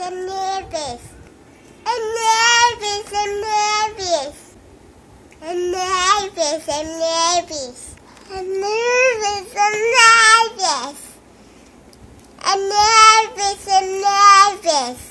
I'm nervous. I'm nervous. I'm nervous. I'm nervous. I'm nervous. I'm nervous. I'm nervous. I'm nervous. I'm nervous.